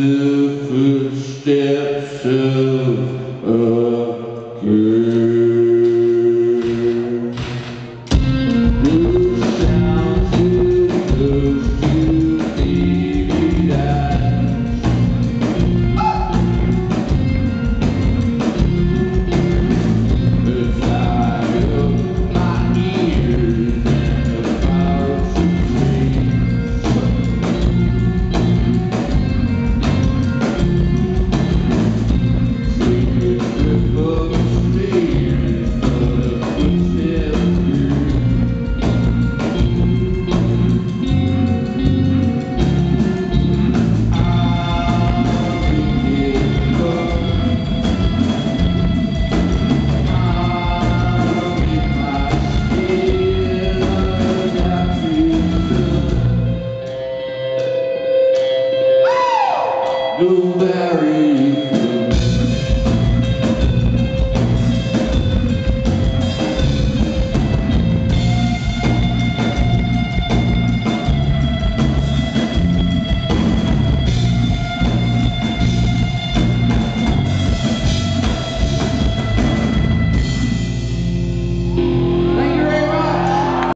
heard blueberry